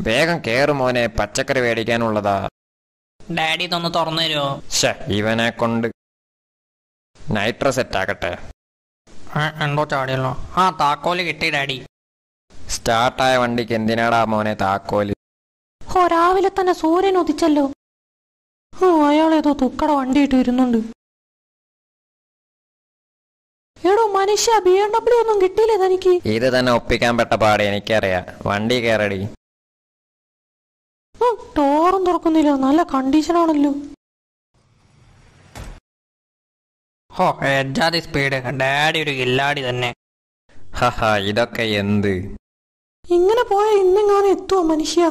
വേഗം കേറ് മോനെ പച്ചക്കറി മേടിക്കാനുള്ളതാ. ഡാഡി ഇതൊന്ന് തുറന്നു തരുമോ ശ്ശെ ഇവനെ കൊണ്ട് നൈട്രോ സെറ്റ് ആക്കട്ടെ. എന്തോ ചാടിയല്ലോ. ആ താക്കോൽ കിട്ടി ഡാഡി. സ്റ്റാർട്ടായ വണ്ടിക്ക് എന്തിനാടാ മോനെ താക്കോൽ? ഓ രാവിലെ തന്നെ സൂര്യൻ ഉദിച്ചല്ലോ. ഓ അയാളേതോ തുക്കട വണ്ടിയിട്ട് വരുന്നുണ്ട്. എടോ മനുഷ്യ ബി എം ഡബ്ല്യു ഒന്നും കിട്ടിയില്ലേ തനിക്ക്? ഇത് തന്നെ ഒപ്പിക്കാൻ പെട്ട പാടെ എനിക്കറിയാം. വണ്ടി കയറടി ഡോറും തുറക്കുന്നില്ല. നല്ല കണ്ടീഷനാണല്ലോ ഹോ എജാതി സ്പീഡ് ഡാഡി ഒരു കില്ലാടി തന്നെ. ഹഹ ഇതൊക്കെ എന്ത്? ഇങ്ങനെ പോയ ഇന്നെങ്ങാനും എത്തുവോ മനുഷ്യ?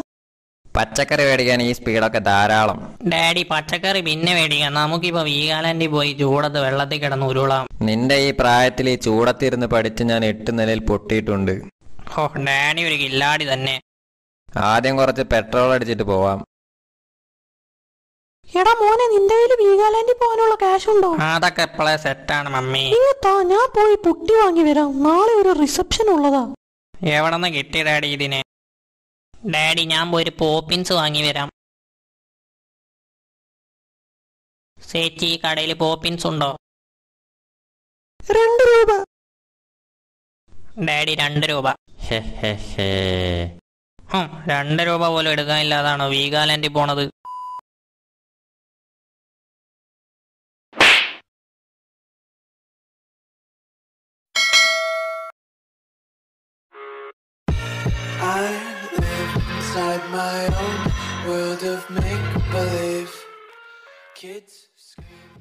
പച്ചക്കറി മേടിക്കാൻ ഈ സ്പീഡൊക്കെ ധാരാളം. ഡാഡി പച്ചക്കറി പിന്നെ മേടിക്കാം. നമുക്കിപ്പോ വീഗാലാൻഡിൽ പോയി ചൂടത്ത് വെള്ളത്തിൽ കിടന്ന് ഉരുളാം. നിന്റെ ഈ പ്രായത്തിൽ ഈ ചൂടത്തിരുന്ന് പഠിച്ച് ഞാൻ എട്ട് നിലയിൽ പൊട്ടിയിട്ടുണ്ട്. ഹോ ഡാഡി ഒരു കില്ലാടി തന്നെ. ആദ്യം കുറച്ച് പെട്രോൾ അടിച്ചിട്ട് പോവാം. എടാ മോനെ നിന്റെ കയ്യിൽ വീഗാലാൻഡിൽ പോകാനുള്ള ക്യാഷ് ഉണ്ടോ അതൊക്കെ എപ്പോഴേ സെറ്റാണ് മമ്മി. ഇങ്ങ് ഞാൻ പോയി പുട്ടി വാങ്ങി വരാം. നാളെ ഒരു റിസപ്ഷൻ ഉള്ളതാ. എവിടെ നിന്ന് കിട്ടി ഡാഡി ഇതിനെ? ഡാഡി ഞാൻ പോയി ഒരു പോപ്പിൻസ് വാങ്ങി വരാം. ചേച്ചി ഈ കടയിൽ പോപ്പിൻസ് ഉണ്ടോ? രണ്ട് രൂപ. ഡാഡി രണ്ട് രൂപ. ഹേ ഹും, രണ്ട് രൂപ പോലും എടുക്കാനില്ലാതാണോ വീഗാലാൻഡിൽ പോണത് I live inside my own world of make believe. Kids scream.